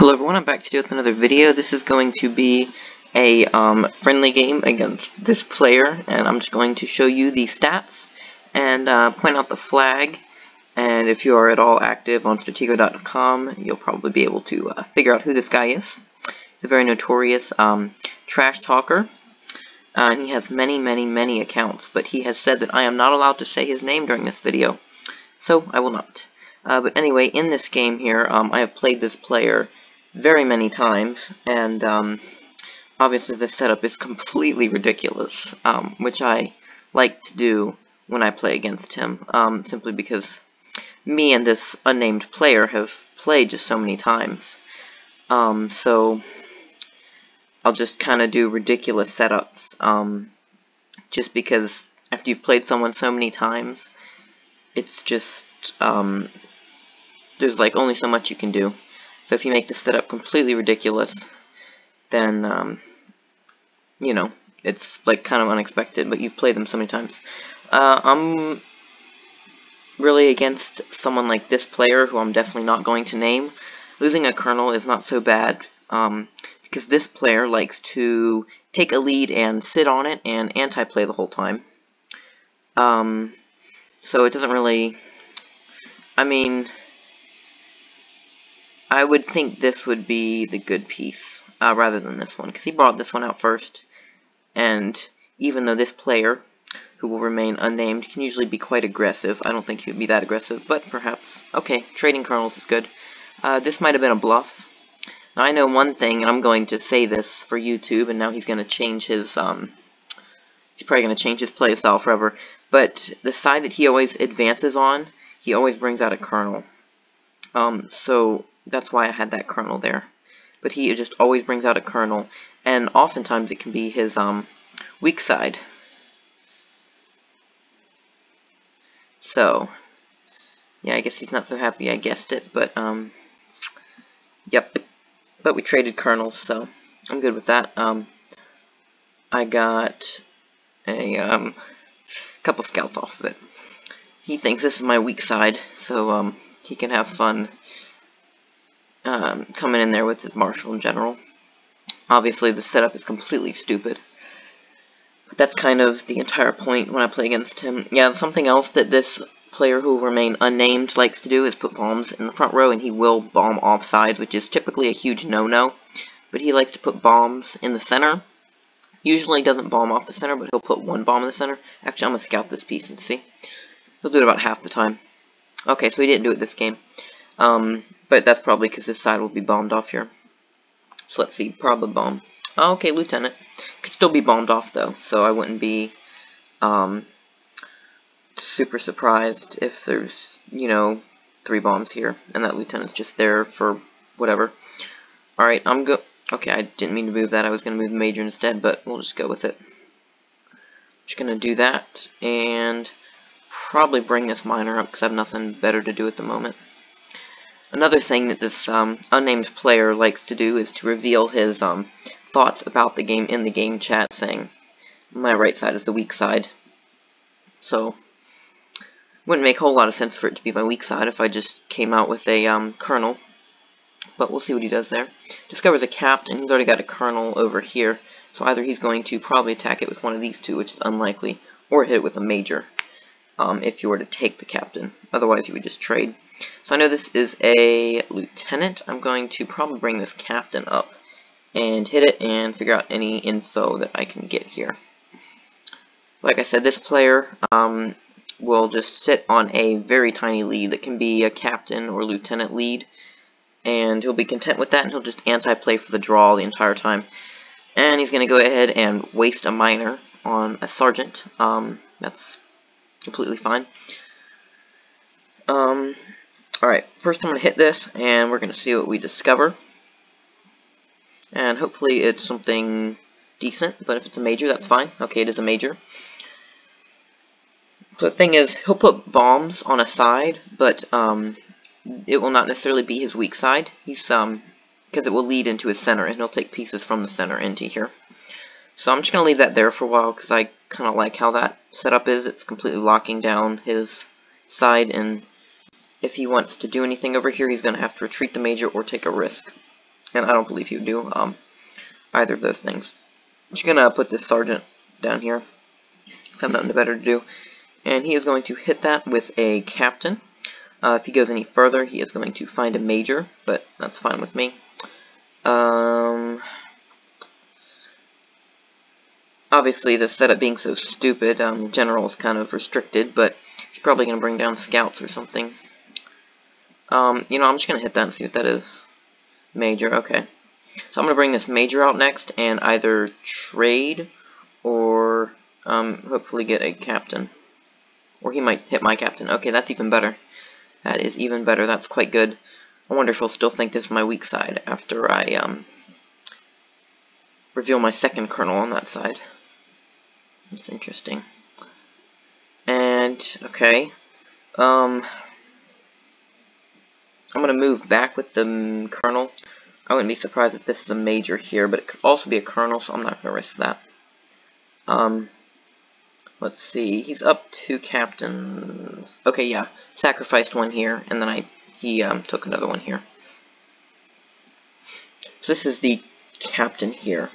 Hello everyone, I'm back to with another video. This is going to be a um, friendly game against this player, and I'm just going to show you the stats and uh, point out the flag. And if you are at all active on Stratego.com, you'll probably be able to uh, figure out who this guy is. He's a very notorious um, trash talker, uh, and he has many, many, many accounts, but he has said that I am not allowed to say his name during this video, so I will not. Uh, but anyway, in this game here, um, I have played this player very many times, and um, obviously the setup is completely ridiculous, um, which I like to do when I play against him, um, simply because me and this unnamed player have played just so many times. Um, so I'll just kind of do ridiculous setups, um, just because after you've played someone so many times, it's just, um, there's like only so much you can do. So if you make the setup completely ridiculous, then, um, you know, it's like kind of unexpected, but you've played them so many times. Uh, I'm really against someone like this player, who I'm definitely not going to name. Losing a colonel is not so bad, um, because this player likes to take a lead and sit on it and anti-play the whole time. Um, so it doesn't really... I mean, I would think this would be the good piece, uh, rather than this one, because he brought this one out first, and even though this player, who will remain unnamed, can usually be quite aggressive, I don't think he would be that aggressive, but perhaps. Okay, trading colonels is good. Uh, this might have been a bluff. Now, I know one thing, and I'm going to say this for YouTube, and now he's going to change his, um, he's probably going to change his playstyle forever, but the side that he always advances on, he always brings out a colonel. Um, so that's why I had that colonel there. But he just always brings out a colonel, and oftentimes it can be his um, weak side. So, yeah, I guess he's not so happy I guessed it, but, um, yep. But we traded colonels, so I'm good with that. Um, I got a, um, couple scouts off of it. He thinks this is my weak side, so, um, he can have fun um, coming in there with his marshal in general. Obviously, the setup is completely stupid. But that's kind of the entire point when I play against him. Yeah, something else that this player who will remain unnamed likes to do is put bombs in the front row, and he will bomb offside, which is typically a huge no-no. But he likes to put bombs in the center. Usually doesn't bomb off the center, but he'll put one bomb in the center. Actually, I'm going to scout this piece and see. He'll do it about half the time. Okay, so he didn't do it this game. Um, but that's probably because this side will be bombed off here. So let's see, probably bomb. Oh, okay, Lieutenant. Could still be bombed off, though, so I wouldn't be um, super surprised if there's, you know, three bombs here, and that Lieutenant's just there for whatever. Alright, I'm go- Okay, I didn't mean to move that. I was going to move the Major instead, but we'll just go with it. Just going to do that, and probably bring this Miner up, because I have nothing better to do at the moment. Another thing that this um, unnamed player likes to do is to reveal his um, thoughts about the game in the game chat, saying, my right side is the weak side. So, wouldn't make a whole lot of sense for it to be my weak side if I just came out with a um, colonel. But we'll see what he does there. Discovers a captain. He's already got a colonel over here. So either he's going to probably attack it with one of these two, which is unlikely, or hit it with a major um, if you were to take the captain. Otherwise, you would just trade. So I know this is a lieutenant. I'm going to probably bring this captain up and hit it and figure out any info that I can get here. Like I said, this player um, will just sit on a very tiny lead that can be a captain or lieutenant lead. And he'll be content with that, and he'll just anti-play for the draw the entire time. And he's going to go ahead and waste a miner on a sergeant. Um, that's completely fine. Um, alright, first I'm going to hit this, and we're going to see what we discover. And hopefully it's something decent, but if it's a major, that's fine. Okay, it is a major. So the thing is, he'll put bombs on a side, but um, it will not necessarily be his weak side. He's um, because it will lead into his center, and he'll take pieces from the center into here. So I'm just going to leave that there for a while because I kind of like how that setup is. It's completely locking down his side, and if he wants to do anything over here, he's going to have to retreat the major or take a risk. and I don't believe he would do um, either of those things. I'm just gonna put this sergeant down here, because I have nothing better to do, and he is going to hit that with a captain. Uh, if he goes any further, he is going to find a major, but that's fine with me. Um, obviously, the setup being so stupid, um, general is kind of restricted, but he's probably going to bring down scouts or something. Um, you know, I'm just going to hit that and see what that is. Major, okay. So I'm going to bring this major out next and either trade or um, hopefully get a captain. Or he might hit my captain. Okay, that's even better. That is even better. That's quite good. I wonder if he'll still think this is my weak side after I um, reveal my second colonel on that side. That's interesting. And, okay. Um, I'm going to move back with the colonel. I wouldn't be surprised if this is a major here, but it could also be a colonel, so I'm not going to risk that. Um, let's see. He's up two captains. Okay, yeah. Sacrificed one here, and then I he um, took another one here. So this is the captain here.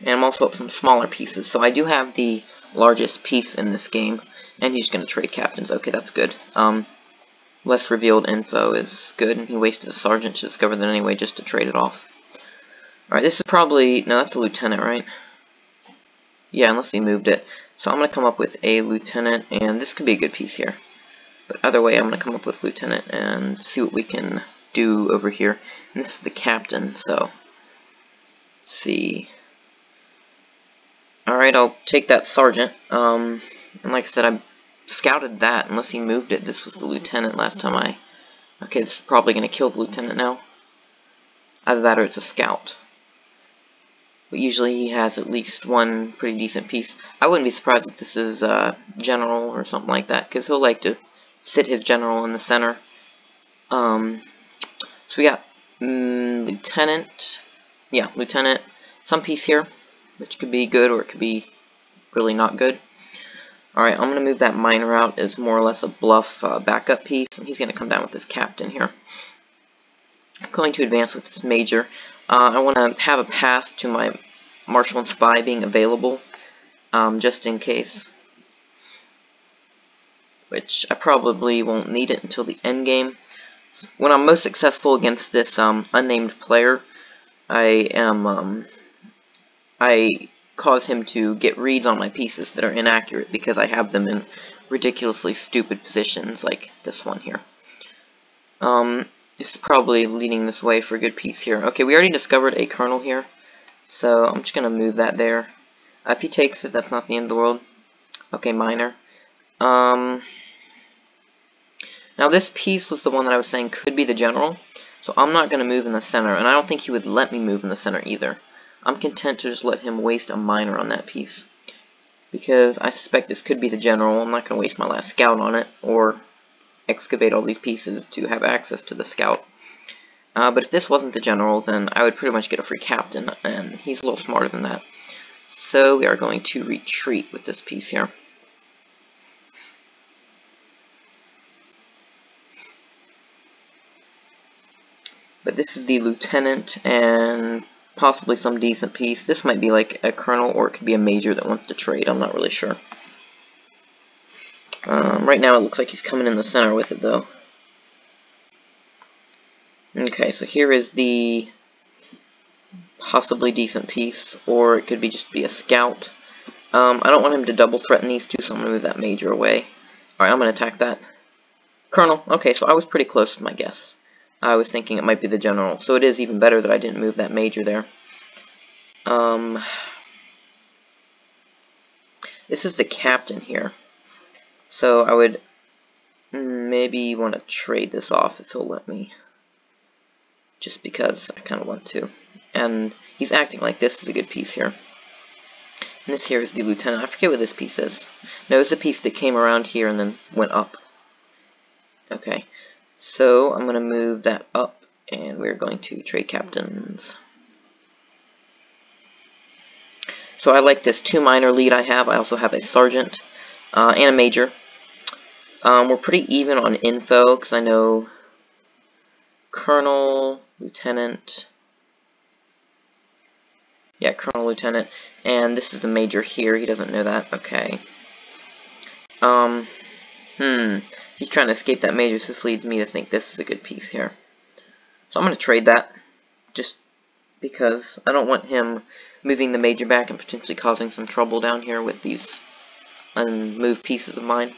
And I'm also up some smaller pieces. So I do have the largest piece in this game. And he's going to trade captains. Okay, that's good. Um, less revealed info is good. And he wasted a sergeant to discover that anyway just to trade it off. Alright, this is probably... No, that's a lieutenant, right? Yeah, unless he moved it. So I'm going to come up with a lieutenant. And this could be a good piece here. But either way, I'm going to come up with lieutenant and see what we can do over here. And this is the captain, so... see... Alright, I'll take that sergeant. Um, and like I said, I scouted that. Unless he moved it, this was the lieutenant last time I... Okay, this is probably going to kill the lieutenant now. Either that or it's a scout. But usually he has at least one pretty decent piece. I wouldn't be surprised if this is uh, general or something like that, because he'll like to sit his general in the center. Um, so we got mm, lieutenant, yeah, lieutenant, some piece here which could be good or it could be really not good. Alright, I'm going to move that miner out as more or less a bluff uh, backup piece, and he's going to come down with this captain here. I'm going to advance with this major. Uh, I want to have a path to my marshal and spy being available, um, just in case. Which I probably won't need it until the end game. When I'm most successful against this um, unnamed player, I am um, I cause him to get reads on my pieces that are inaccurate because I have them in ridiculously stupid positions like this one here. Um, is probably leading this way for a good piece here. Okay, we already discovered a colonel here, so I'm just going to move that there. Uh, if he takes it, that's not the end of the world. Okay, miner. Um, now this piece was the one that I was saying could be the general, so I'm not going to move in the center, and I don't think he would let me move in the center either. I'm content to just let him waste a miner on that piece. Because I suspect this could be the general. I'm not going to waste my last scout on it, or excavate all these pieces to have access to the scout. Uh, but if this wasn't the general, then I would pretty much get a free captain, and he's a little smarter than that. So we are going to retreat with this piece here. But this is the lieutenant, and possibly some decent piece. This might be like a colonel or it could be a major that wants to trade. I'm not really sure. Um, right now it looks like he's coming in the center with it though. Okay, so here is the possibly decent piece, or it could be just be a scout. Um, I don't want him to double threaten these two, so I'm going to move that major away. Alright, I'm going to attack that. Colonel. Okay, so I was pretty close with my guess. I was thinking it might be the general. So it is even better that I didn't move that major there. Um, this is the captain here. So I would maybe want to trade this off if he'll let me. Just because I kind of want to. And he's acting like this is a good piece here. And this here is the lieutenant. I forget what this piece is. No, it's the piece that came around here and then went up. Okay. So I'm going to move that up and we're going to trade captains. So I like this two miner lead I have. I also have a sergeant uh, and a major. Um, we're pretty even on info because I know colonel, lieutenant, Yeah, Colonel Lieutenant. And this is the Major here. He doesn't know that. Okay. Um, hmm. He's trying to escape that Major, so this leads me to think this is a good piece here. So I'm going to trade that. Just because I don't want him moving the Major back and potentially causing some trouble down here with these unmoved pieces of mine.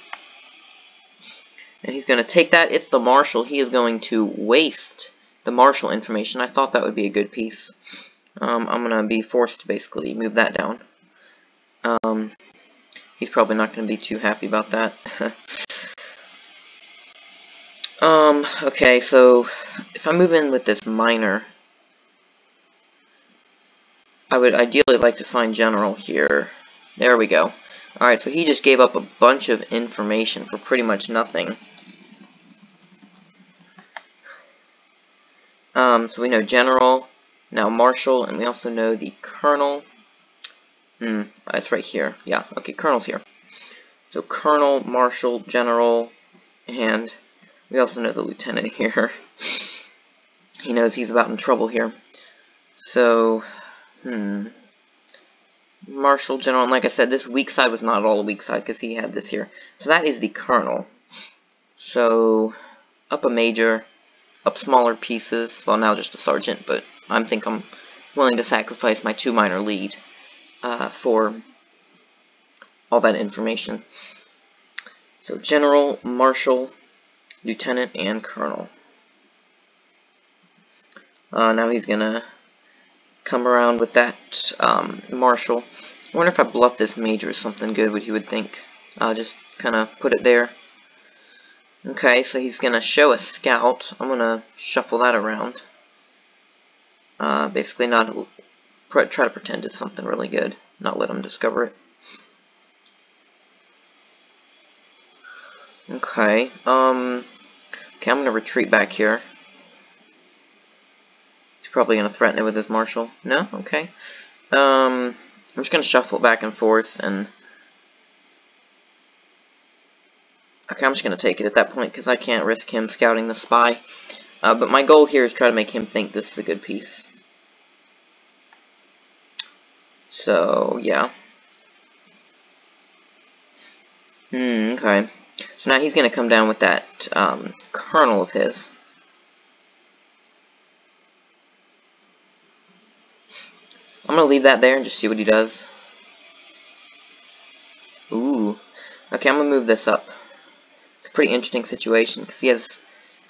And he's going to take that. It's the Marshal. He is going to waste the Marshal information. I thought that would be a good piece. Um, I'm going to be forced to basically move that down. Um, he's probably not going to be too happy about that. um, okay, so if I move in with this miner, I would ideally like to find General here. There we go. Alright, so he just gave up a bunch of information for pretty much nothing. Um, so we know General, now Marshal, and we also know the Colonel. Hmm, it's right here. Yeah, okay, Colonel's here. So Colonel, Marshal, General, and we also know the Lieutenant here. he knows he's about in trouble here. So, hmm. Marshal, General, and like I said, this weak side was not all a weak side because he had this here. So that is the Colonel. So, up a Major, up smaller pieces, well now just a Sergeant, but I think I'm willing to sacrifice my two miner lead uh, for all that information. So General, Marshal, Lieutenant, and Colonel. Uh, now he's gonna come around with that um, Marshal. I wonder if I bluff this Major or something good, what he would think. I'll just kind of put it there. Okay, so he's gonna show a scout. I'm gonna shuffle that around. Uh, basically not try to pretend it's something really good, not let him discover it. Okay, um, okay, I'm to retreat back here. He's probably to threaten it with his marshal. No? Okay. Um, I'm just to shuffle it back and forth, and... Okay, I'm just to take it at that point, because I can't risk him scouting the spy. Uh, but my goal here is try to make him think this is a good piece. So, yeah. Hmm, okay. So now he's going to come down with that um, colonel of his. I'm going to leave that there and just see what he does. Ooh. Okay, I'm going to move this up. It's a pretty interesting situation because he has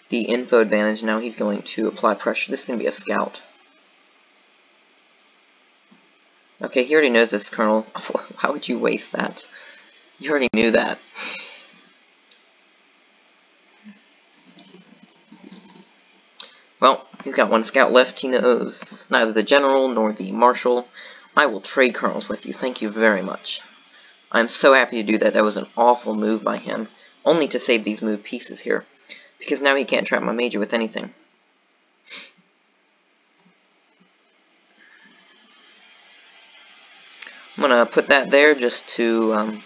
the info advantage. Now he's going to apply pressure. This is going to be a scout. Okay, he already knows this, Colonel. Why would you waste that? You already knew that. Well, he's got one scout left. He knows neither the general nor the marshal. I will trade colonels with you. Thank you very much. I'm so happy to do that. That was an awful move by him. Only to save these moved pieces here. Because now he can't trap my major with anything. I'm to put that there just to, um,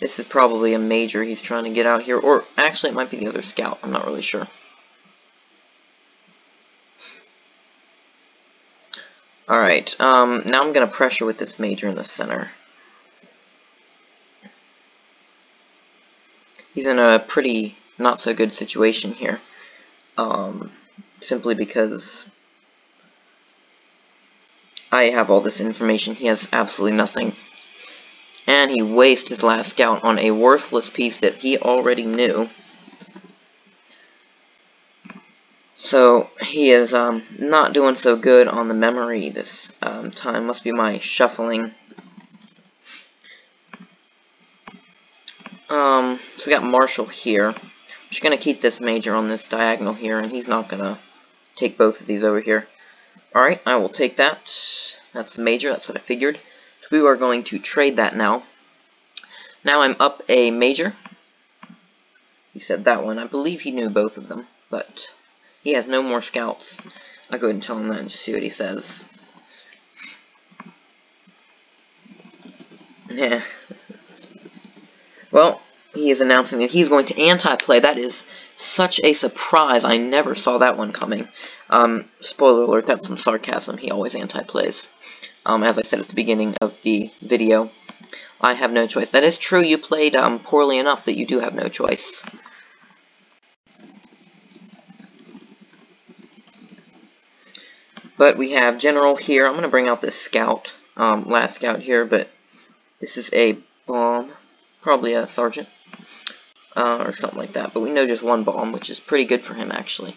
this is probably a major he's trying to get out here, or actually it might be the other scout, I'm not really sure. Alright, um, now I'm going to pressure with this major in the center. He's in a pretty not so good situation here, um, simply because I have all this information. He has absolutely nothing. And he wasted his last scout on a worthless piece that he already knew. So, he is um, not doing so good on the memory this um, time. Must be my shuffling. Um, so we got Marshal here. I'm just going to keep this Major on this diagonal here, and he's not going to take both of these over here. Alright, I will take that. That's the major, that's what I figured. So we are going to trade that now. Now I'm up a major. He said that one. I believe he knew both of them, but he has no more scouts. I'll go ahead and tell him that and see what he says. Yeah. well, he is announcing that he's going to anti-play. That is such a surprise. I never saw that one coming. Um, spoiler alert, that's some sarcasm. He always anti-plays. Um, as I said at the beginning of the video, I have no choice. That is true, you played um, poorly enough that you do have no choice. But we have General here. I'm going to bring out this scout, um, last scout here, but this is a bomb, probably a sergeant, uh, or something like that. But we know just one bomb, which is pretty good for him, actually.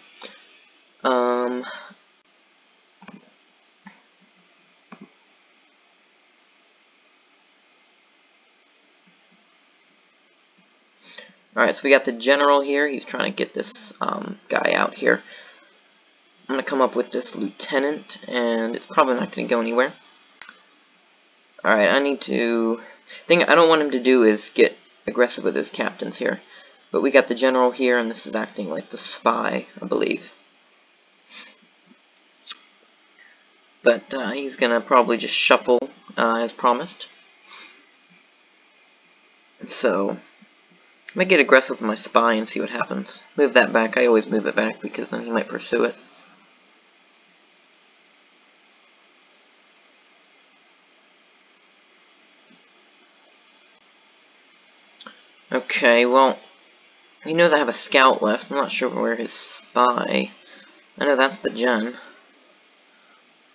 Um, Alright, so we got the general here. He's trying to get this um, guy out here. I'm going to come up with this lieutenant, and it's probably not going to go anywhere. Alright, I need to... thing I don't want him to do is get aggressive with his captains here. But we got the general here, and this is acting like the spy, I believe. But uh, he's going to probably just shuffle uh, as promised. So, I might get aggressive with my spy and see what happens. Move that back. I always move it back because then he might pursue it. Okay, well, he knows I have a scout left. I'm not sure where his spy. I know that's the gen.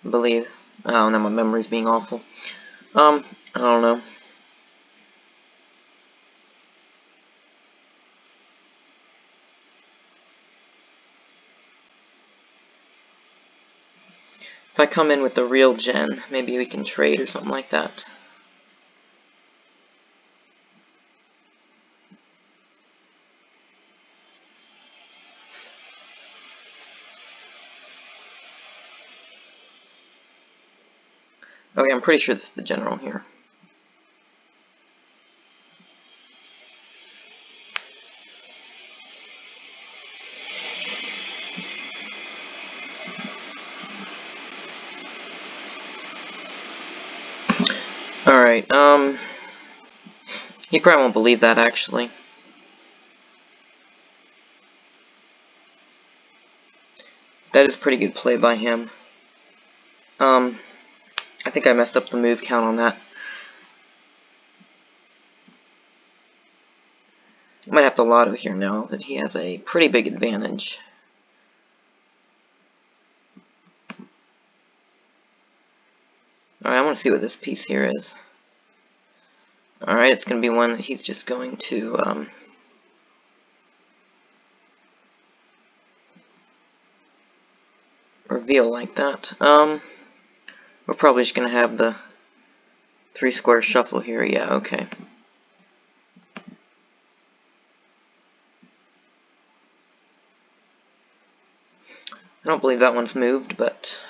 I believe. Oh, now my memory's being awful. Um, I don't know. If I come in with the real gen, maybe we can trade or something like that. I'm pretty sure this is the general here. Alright, um... He probably won't believe that, actually. That is pretty good play by him. Um, I think I messed up the move count on that. I might have to lotto here now that he has a pretty big advantage. Alright, I want to see what this piece here is. Alright, it's going to be one that he's just going to, um, reveal like that. Um, we're probably just going to have the three square shuffle here. Yeah, okay. I don't believe that one's moved, but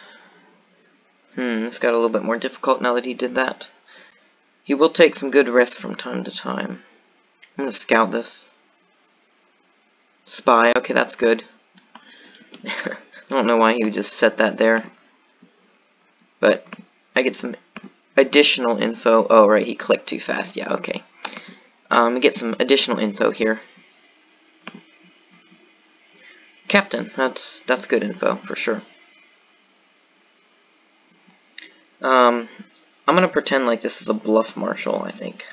Hmm, it's got a little bit more difficult now that he did that. He will take some good risks from time to time. I'm to scout this. Spy, okay, that's good. I don't know why he would just set that there. But I get some additional info. Oh, right, he clicked too fast. Yeah, okay. Um, get some additional info here. Captain, that's that's good info for sure. Um, I'm to pretend like this is a bluff marshal, I think.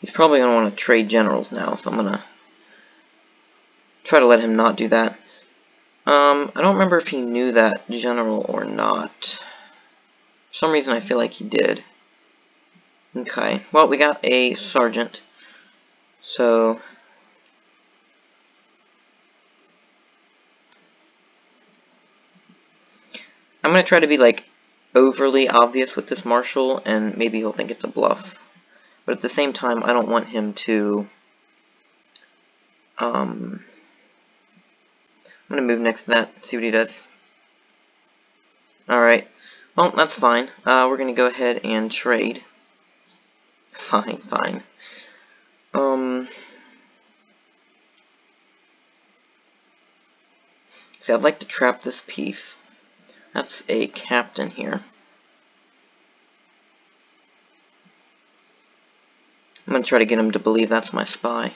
He's probably going to want to trade generals now, so I'm going to try to let him not do that. Um, I don't remember if he knew that general or not. For some reason I feel like he did. Okay, well, we got a sergeant. So I'm going to try to be like overly obvious with this marshal and maybe he'll think it's a bluff. But at the same time, I don't want him to um I'm going to move next to that, see what he does. Alright, well, that's fine. Uh, we're going to go ahead and trade. Fine, fine. Um, See, I'd like to trap this piece. That's a captain here. I'm to try to get him to believe that's my spy.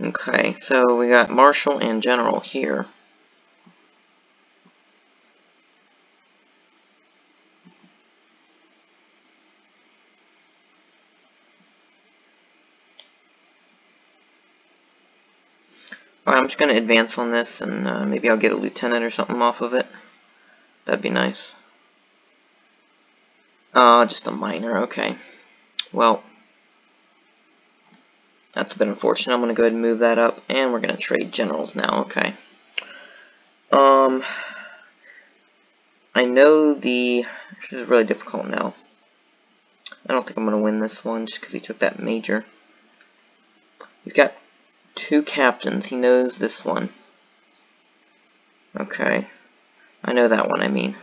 Okay, so we got Marshal and General here. I'm just going to advance on this, and uh, maybe I'll get a lieutenant or something off of it. That'd be nice. Uh, just a miner, okay. Well, that's a bit unfortunate. I'm going to go ahead and move that up, and we're going to trade generals now, okay. Um, I know the, this is really difficult now. I don't think I'm going to win this one, just because he took that major. He's got two captains. He knows this one. Okay. I know that one, I mean.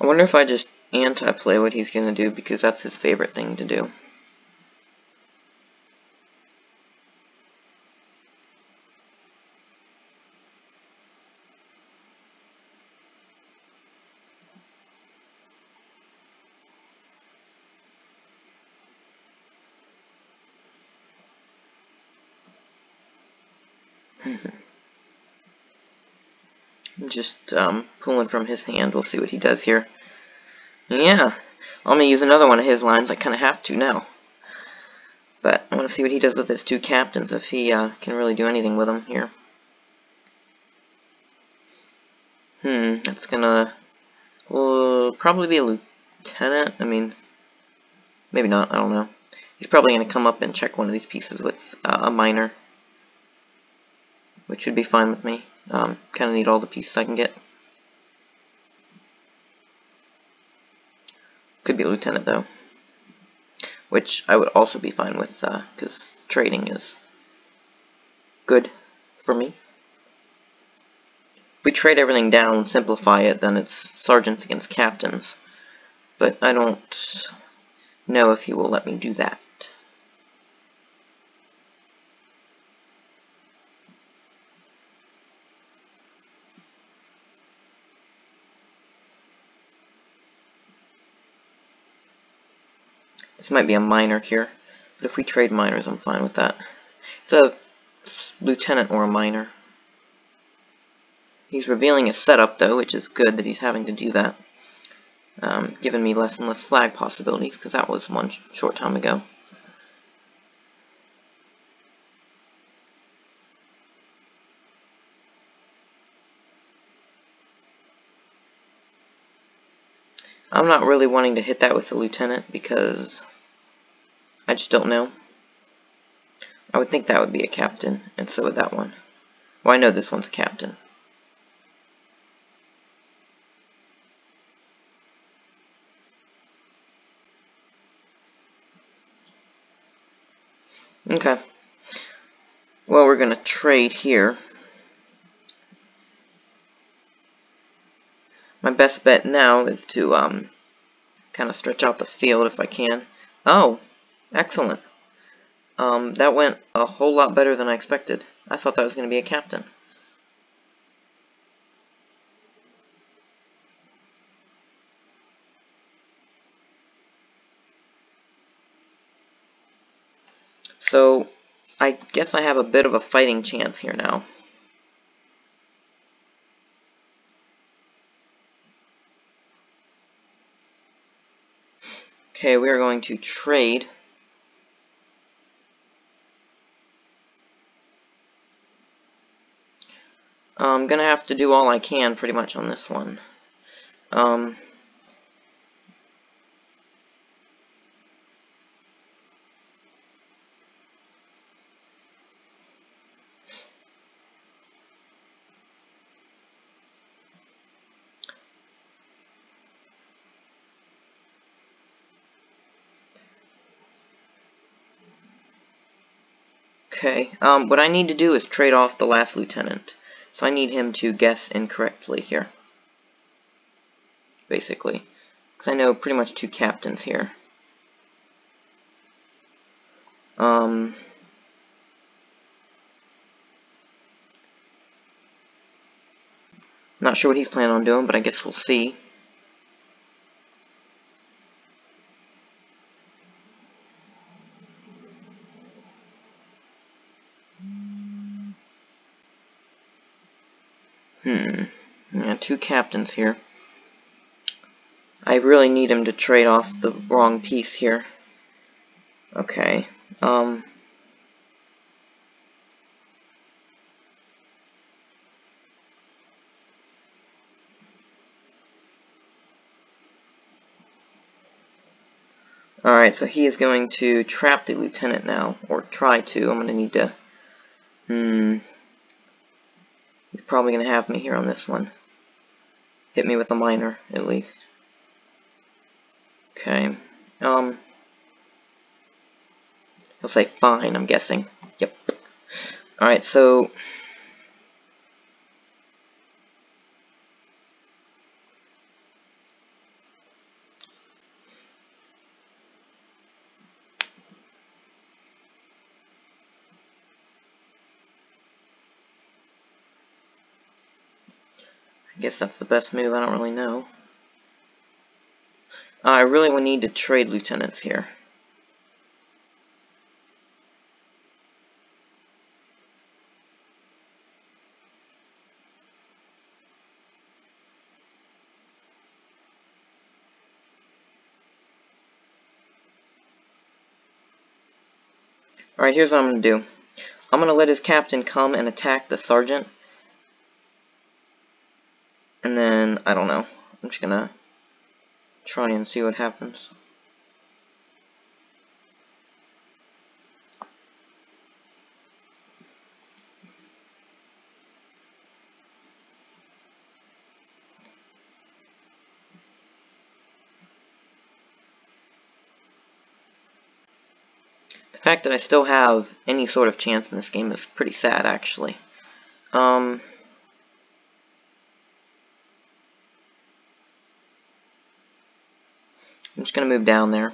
I wonder if I just anti-play what he's going to do because that's his favorite thing to do. Just um, pulling from his hand. We'll see what he does here. Yeah, I'm going to use another one of his lines. I kind of have to now. But I want to see what he does with his two captains, if he uh, can really do anything with them here. Hmm, that's going to uh, probably be a lieutenant. I mean, maybe not. I don't know. He's probably going to come up and check one of these pieces with uh, a miner which should be fine with me. Um, kind of need all the pieces I can get. Could be a lieutenant though, which I would also be fine with because uh, trading is good for me. If we trade everything down, and simplify it, then it's sergeants against captains. But I don't know if he will let me do that. This might be a miner here, but if we trade miners, I'm fine with that. It's a lieutenant or a miner. He's revealing a setup, though, which is good that he's having to do that. Um, giving me less and less flag possibilities, because that was one sh short time ago. I'm not really wanting to hit that with the lieutenant because I just don't know. I would think that would be a captain, and so would that one. Well, I know this one's a captain. Okay. Well, we're going to trade here. My best bet now is to um, kind of stretch out the field if I can. Oh, Excellent. Um, that went a whole lot better than I expected. I thought that was going to be a captain. So, I guess I have a bit of a fighting chance here now. Okay, we are going to trade I'm gonna have to do all I can pretty much on this one. Um, Okay, um, what I need to do is trade off the last lieutenant. So I need him to guess incorrectly here. Basically. Because I know pretty much two captains here. Um... Not sure what he's planning on doing, but I guess we'll see. Hmm. Yeah, two captains here. I really need him to trade off the wrong piece here. Okay. Um... Alright, so he is going to trap the lieutenant now, or try to. I'm going to need to... Hmm... He's probably going to have me here on this one. Hit me with a miner, at least. Okay. Um... He'll say fine, I'm guessing. Yep. Alright, so... I guess that's the best move, I don't really know. Uh, I really would need to trade lieutenants here. Alright, here's what I'm going to do. I'm going to let his captain come and attack the sergeant and then, I don't know. I'm just gonna try and see what happens. The fact that I still have any sort of chance in this game is pretty sad, actually. Um, I'm just going to move down there.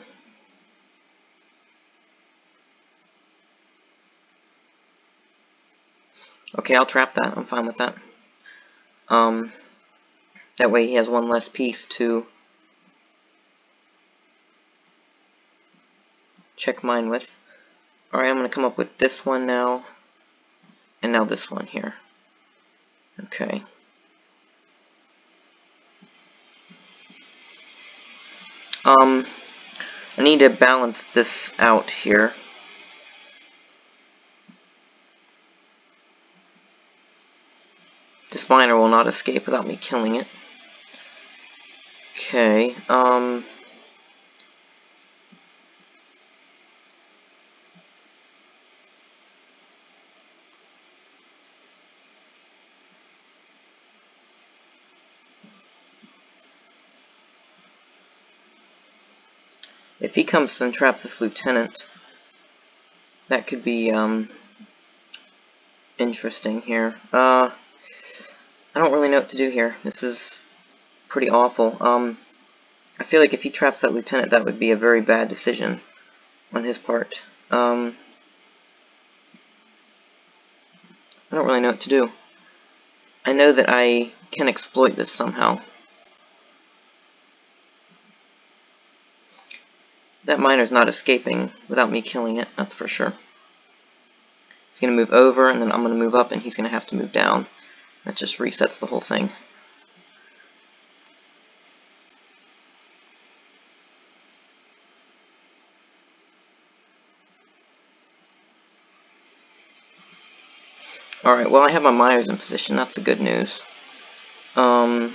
Okay, I'll trap that. I'm fine with that. Um, that way he has one less piece to check mine with. Alright, I'm going to come up with this one now, and now this one here. Okay. Um, I need to balance this out here. This miner will not escape without me killing it. Okay, um... If he comes and traps this lieutenant, that could be, um, interesting here. Uh, I don't really know what to do here. This is pretty awful. Um, I feel like if he traps that lieutenant, that would be a very bad decision on his part. Um, I don't really know what to do. I know that I can exploit this somehow. That miner's not escaping without me killing it, that's for sure. He's going to move over, and then I'm going to move up, and he's going to have to move down. That just resets the whole thing. Alright, well I have my miners in position, that's the good news. Um,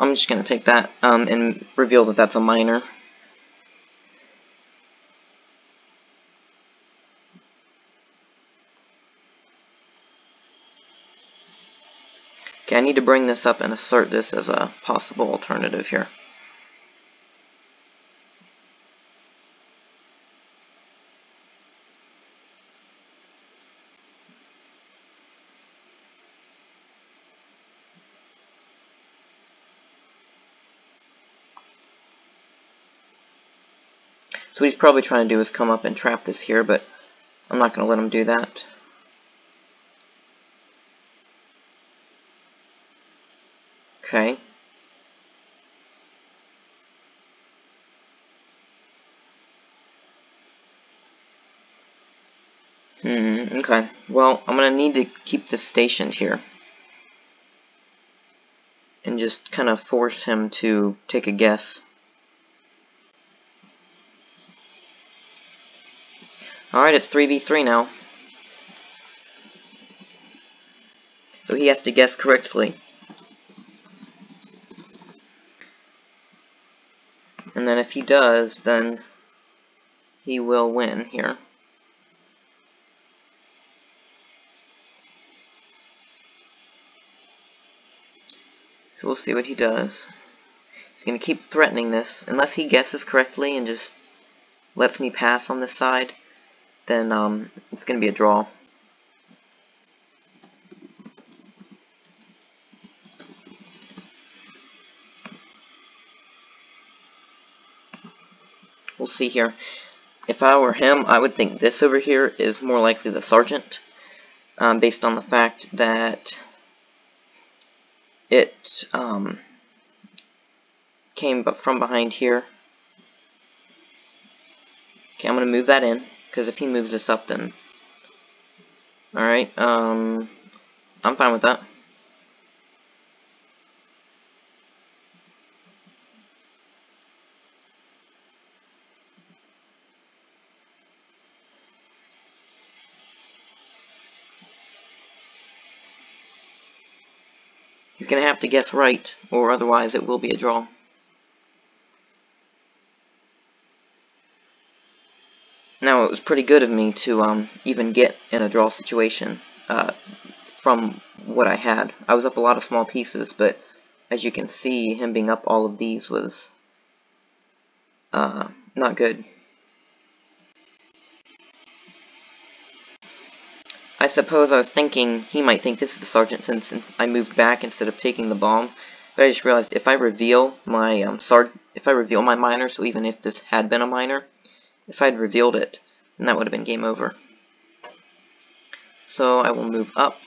I'm just going to take that um, and reveal that that's a miner. Okay, I need to bring this up and assert this as a possible alternative here. So what he's probably trying to do is come up and trap this here, but I'm not going to let him do that. Okay. Hmm, okay. Well, I'm going to need to keep this stationed here. And just kind of force him to take a guess. Alright, it's 3v3 now. So he has to guess correctly. And then if he does, then he will win here. So we'll see what he does. He's going to keep threatening this. Unless he guesses correctly and just lets me pass on this side, then um, it's going to be a draw. We'll see here. If I were him, I would think this over here is more likely the sergeant, um, based on the fact that it um, came from behind here. Okay, I'm going to move that in, because if he moves this up, then... Alright, um, I'm fine with that. He's going to have to guess right, or otherwise it will be a draw. It was pretty good of me to um, even get in a draw situation uh, from what I had. I was up a lot of small pieces, but as you can see, him being up all of these was uh, not good. I suppose I was thinking he might think this is the sergeant since I moved back instead of taking the bomb. But I just realized if I reveal my um, if I reveal my miner, so even if this had been a miner, if I had revealed it, then that would have been game over. So I will move up.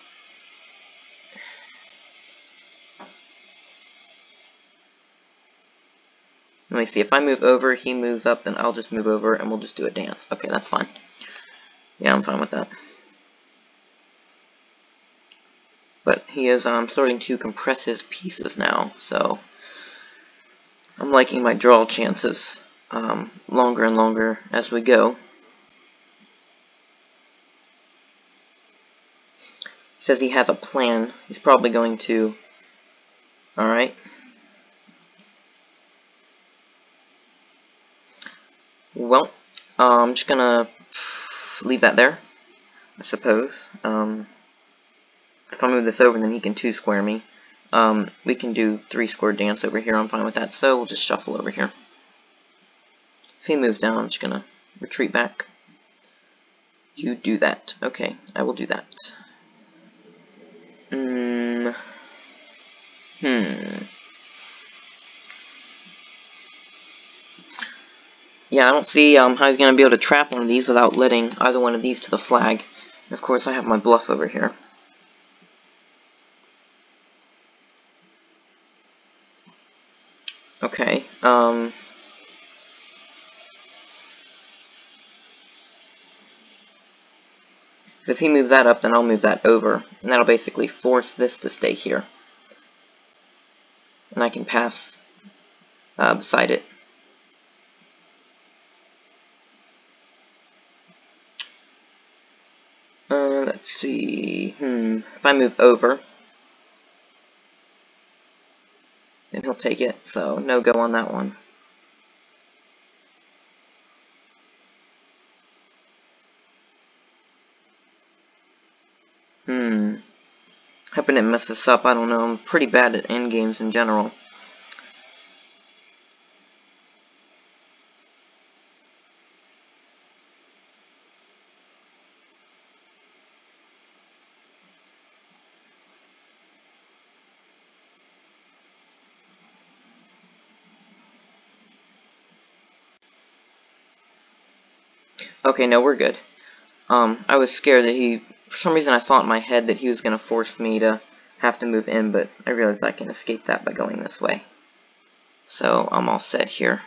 Let me see, if I move over, he moves up, then I'll just move over and we'll just do a dance. Okay, that's fine. Yeah, I'm fine with that. But he is um, starting to compress his pieces now, so I'm liking my draw chances um, longer and longer as we go. He says he has a plan. He's probably going to... Alright. Well, uh, I'm just gonna leave that there, I suppose. Um, if I move this over, then he can two square me. Um, we can do three square dance over here. I'm fine with that. So we'll just shuffle over here. If he moves down, I'm just gonna retreat back. You do that. Okay, I will do that. Hmm. Hmm. Yeah, I don't see um, how he's going to be able to trap one of these without letting either one of these to the flag. And of course, I have my bluff over here. Okay, um... if he moves that up, then I'll move that over. And that'll basically force this to stay here. And I can pass uh, beside it. Uh, let's see. Hmm. If I move over, then he'll take it. So no go on that one. infinite mess this up. I don't know. I'm pretty bad at end games in general. Okay, no, we're good. Um, I was scared that he for some reason I thought in my head that he was going to force me to have to move in, but I realized I can escape that by going this way. So I'm all set here.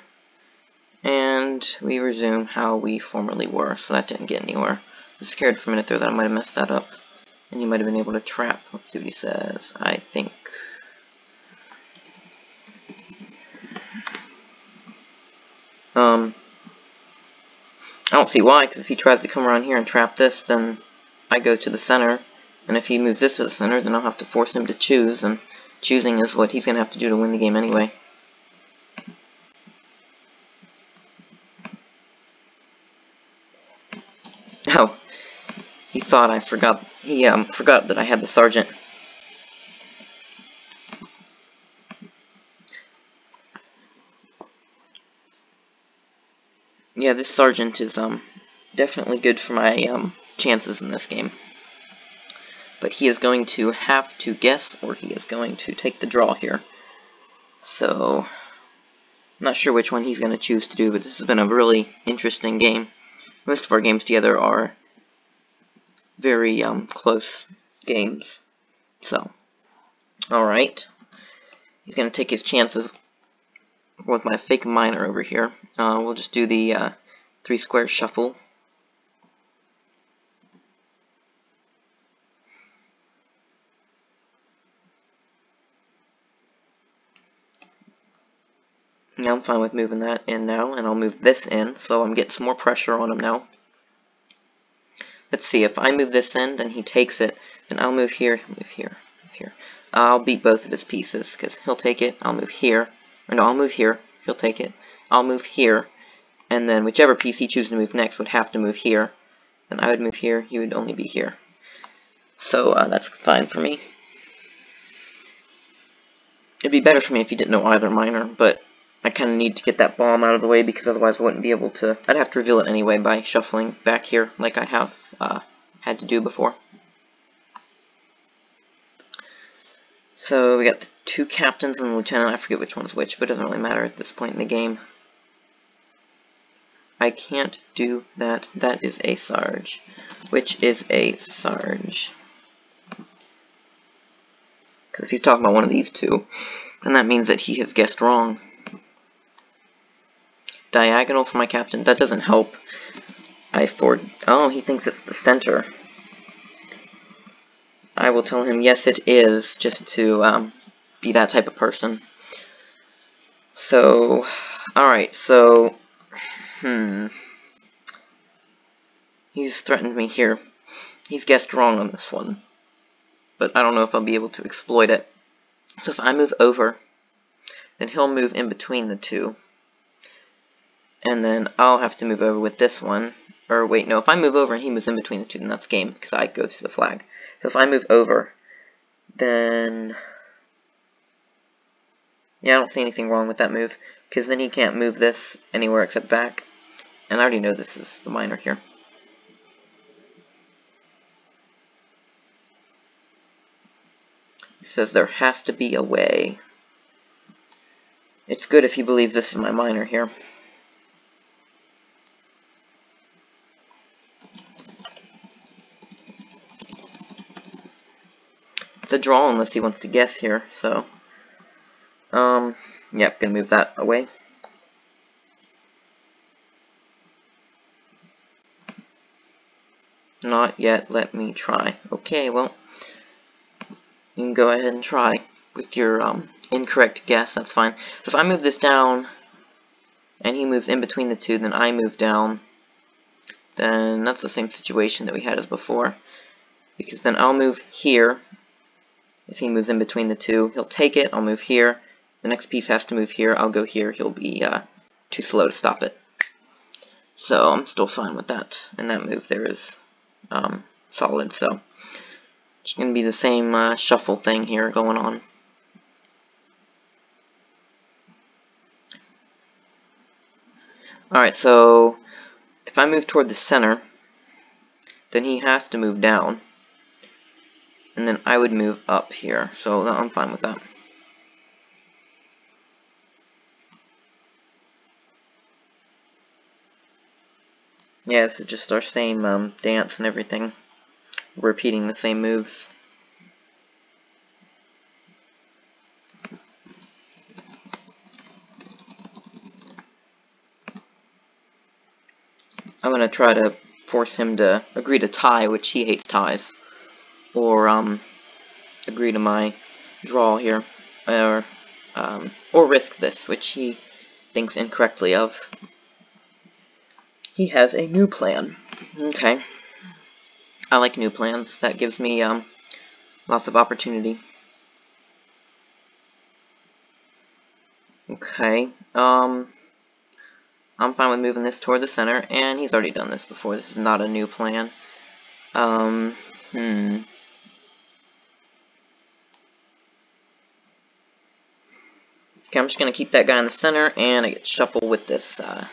And we resume how we formerly were, so that didn't get anywhere. I was scared for a minute there that I might have messed that up. And he might have been able to trap. Let's see what he says. I think... Um, I don't see why, because if he tries to come around here and trap this, then I go to the center. And if he moves this to the center, then I'll have to force him to choose, and choosing is what he's going to have to do to win the game anyway. Oh, he thought I forgot, he um, forgot that I had the sergeant. Yeah, this sergeant is um definitely good for my um chances in this game. But he is going to have to guess, or he is going to take the draw here. So, not sure which one he's going to choose to do, but this has been a really interesting game. Most of our games together are very um, close games. So, alright. He's going to take his chances with my fake miner over here. Uh, we'll just do the uh, three square shuffle. Fine with moving that in now, and I'll move this in, so I'm getting some more pressure on him now. Let's see, if I move this in, then he takes it, then I'll move here, move here, move here. I'll beat both of his pieces, because he'll take it, I'll move here, or no, I'll move here, he'll take it. I'll move here, and then whichever piece he chooses to move next would have to move here. Then I would move here, he would only be here. So uh, that's fine for me. It'd be better for me if he didn't know either miner, but I kind of need to get that bomb out of the way because otherwise I wouldn't be able to... I'd have to reveal it anyway by shuffling back here like I have uh, had to do before. So we got the two captains and the lieutenant. I forget which one's which, but it doesn't really matter at this point in the game. I can't do that. That is a Sarge. Which is a Sarge. Because if he's talking about one of these two, then that means that he has guessed wrong. Diagonal for my captain. That doesn't help. I for Oh, he thinks it's the center. I will tell him, yes, it is, just to um, be that type of person. So, alright, so, hmm. He's threatened me here. He's guessed wrong on this one. But I don't know if I'll be able to exploit it. So if I move over, then he'll move in between the two. And then I'll have to move over with this one. Or wait, no, if I move over and he moves in between the two, then that's game, because I go through the flag. So if I move over, then... Yeah, I don't see anything wrong with that move, because then he can't move this anywhere except back. And I already know this is the miner here. He says there has to be a way. It's good if he believes this is my miner here. It's a draw unless he wants to guess here, so... Um, yep, gonna move that away. Not yet, let me try. Okay, well, you can go ahead and try with your um, incorrect guess, that's fine. So if I move this down, and he moves in between the two, then I move down, then that's the same situation that we had as before. Because then I'll move here, if he moves in between the two, he'll take it, I'll move here, the next piece has to move here, I'll go here, he'll be uh, too slow to stop it. So I'm still fine with that, and that move there is um, solid, so it's going to be the same uh, shuffle thing here going on. Alright, so if I move toward the center, then he has to move down. And then I would move up here, so I'm fine with that. Yeah, is just our same um, dance and everything. repeating the same moves. I'm gonna try to force him to agree to tie, which he hates ties. Or, um, agree to my draw here. Or, um, or risk this, which he thinks incorrectly of. He has a new plan. Okay. I like new plans. That gives me, um, lots of opportunity. Okay, um... I'm fine with moving this toward the center, and he's already done this before. This is not a new plan. Um, hmm. Okay, I'm just going to keep that guy in the center, and I get shuffle with this uh,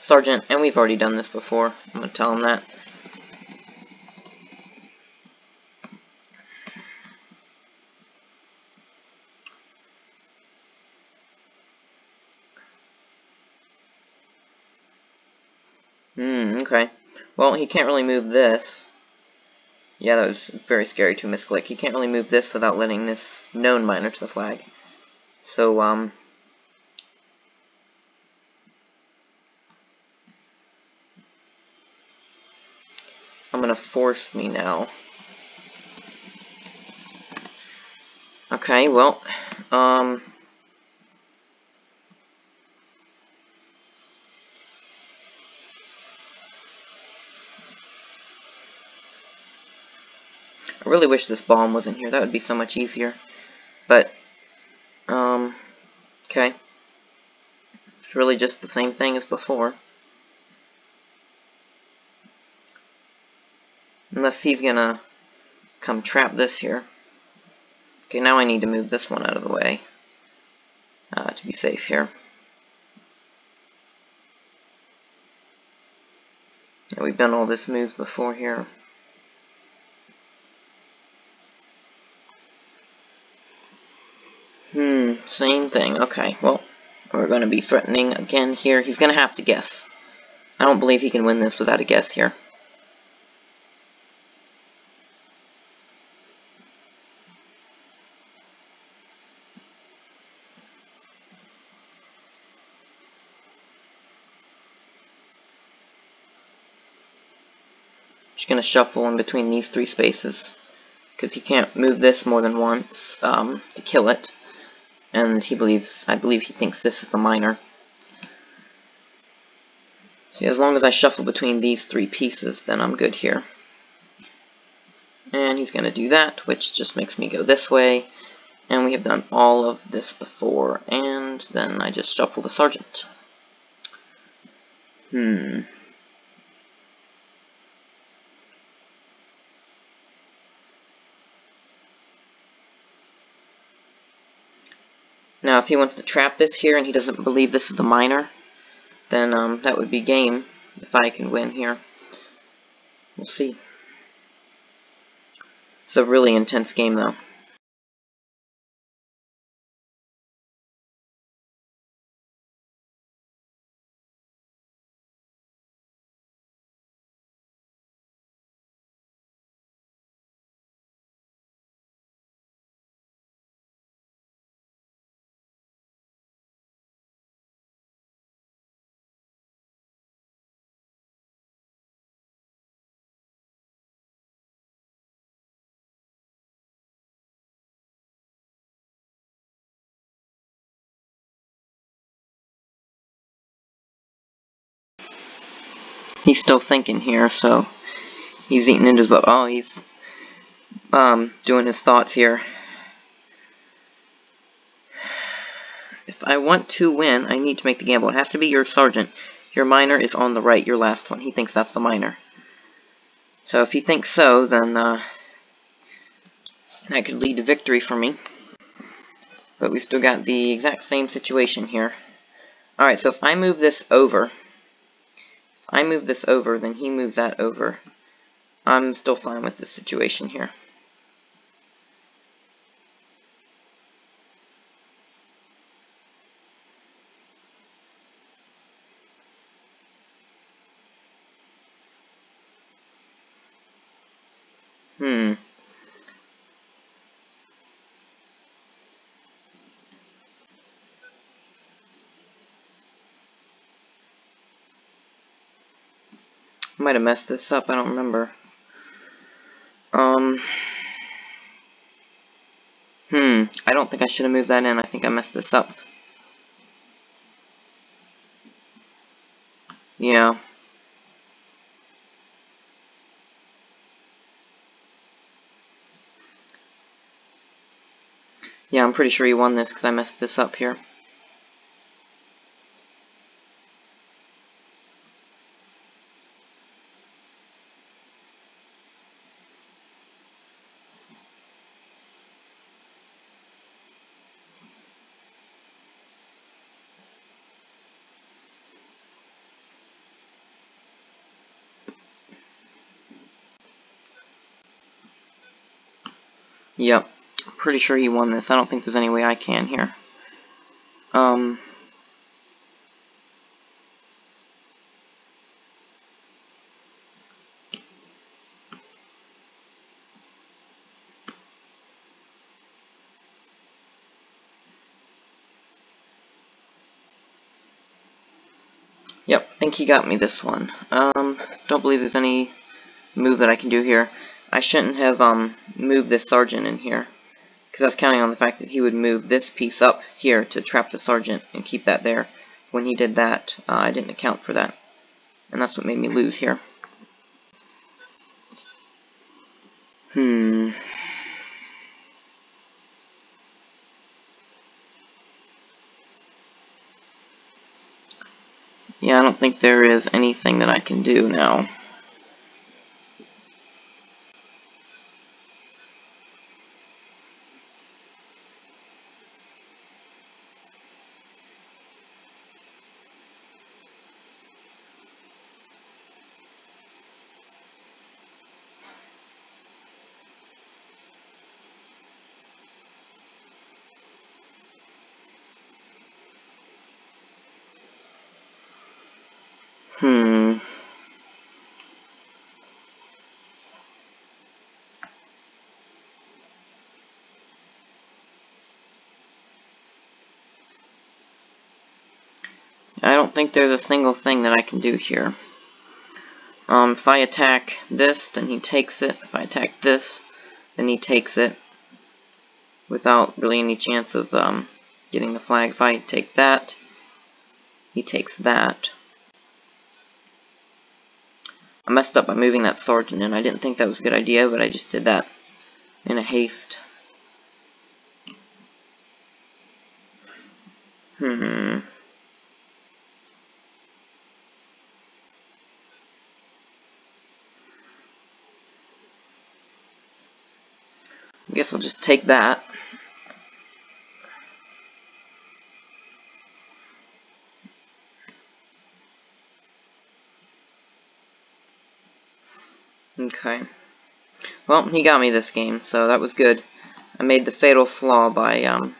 sergeant, and we've already done this before. I'm going to tell him that. Hmm, okay. Well, he can't really move this. Yeah, that was very scary to misclick. You can't really move this without letting this known miner to the flag. So, um... I'm gonna force me now. Okay, well, um... I really wish this bomb wasn't here. That would be so much easier. But, um, okay. It's really just the same thing as before. Unless he's gonna come trap this here. Okay, now I need to move this one out of the way. Uh, to be safe here. We've done all this moves before here. Hmm, same thing. Okay, well, we're going to be threatening again here. He's going to have to guess. I don't believe he can win this without a guess here. Just going to shuffle in between these three spaces because he can't move this more than once um, to kill it and he believes, I believe he thinks this is the miner. See, as long as I shuffle between these three pieces, then I'm good here. And he's going to do that, which just makes me go this way. And we have done all of this before, and then I just shuffle the sergeant. Hmm. Now, if he wants to trap this here and he doesn't believe this is the miner, then um, that would be game if I can win here. We'll see. It's a really intense game, though. He's still thinking here, so he's eating into his butt. Oh, he's um, doing his thoughts here. If I want to win, I need to make the gamble. It has to be your sergeant. Your miner is on the right, your last one. He thinks that's the miner. So if he thinks so, then uh, that could lead to victory for me. But we still got the exact same situation here. Alright, so if I move this over, I move this over, then he moves that over. I'm still fine with this situation here. Hmm. Might have messed this up, I don't remember. Um... Hmm, I don't think I should have moved that in, I think I messed this up. Yeah. Yeah, I'm pretty sure he won this because I messed this up here. Yep pretty sure he won this. I don't think there's any way I can here. Um... Yep, I think he got me this one. Um, don't believe there's any move that I can do here. I shouldn't have um moved this sergeant in here because I was counting on the fact that he would move this piece up here to trap the sergeant and keep that there. When he did that, uh, I didn't account for that, and that's what made me lose here. Hmm. Yeah, I don't think there is anything that I can do now. Hmm. I don't think there's a single thing that I can do here. Um, if I attack this, then he takes it. If I attack this, then he takes it. Without really any chance of um, getting the flag. If I take that, he takes that. I messed up by moving that sergeant in. I didn't think that was a good idea, but I just did that in a haste. Hmm. I'll just take that. Okay. Well, he got me this game, so that was good. I made the fatal flaw by um,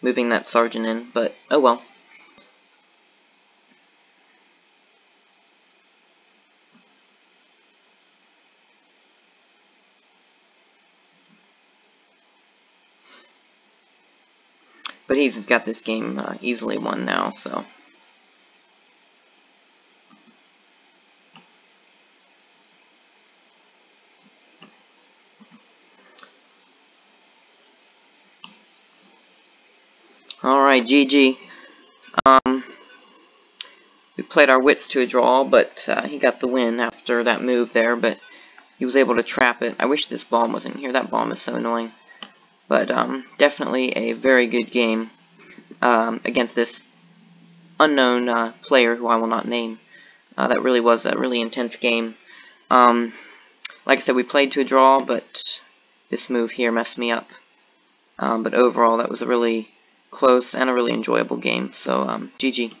moving that sergeant in, but oh well. He's got this game uh, easily won now, so... Alright, GG. Um, we played our wits to a draw, but uh, he got the win after that move there, but he was able to trap it. I wish this bomb was in here. That bomb is so annoying. But um, definitely a very good game um, against this unknown uh, player who I will not name. Uh, that really was a really intense game. Um, like I said, we played to a draw, but this move here messed me up. Um, but overall, that was a really close and a really enjoyable game. So, um, GG.